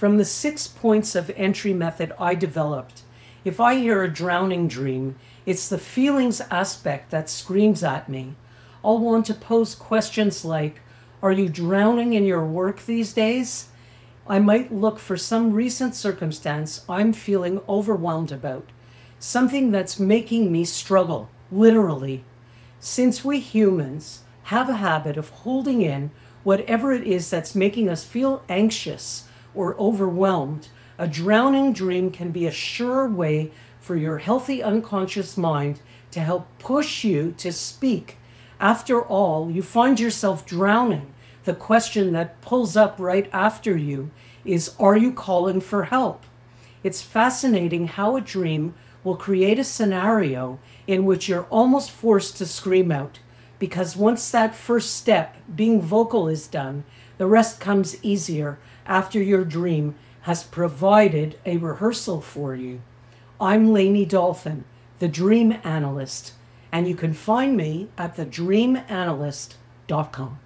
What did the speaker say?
From the six points of entry method I developed, if I hear a drowning dream, it's the feelings aspect that screams at me. I'll want to pose questions like Are you drowning in your work these days? I might look for some recent circumstance I'm feeling overwhelmed about, something that's making me struggle, literally. Since we humans have a habit of holding in whatever it is that's making us feel anxious or overwhelmed, a drowning dream can be a sure way for your healthy unconscious mind to help push you to speak. After all, you find yourself drowning. The question that pulls up right after you is Are you calling for help? It's fascinating how a dream will create a scenario in which you're almost forced to scream out. Because once that first step, being vocal, is done, the rest comes easier after your dream has provided a rehearsal for you. I'm Layne Dalfen, the Dream Analyst, and you can find me at thedreamanalyst.com.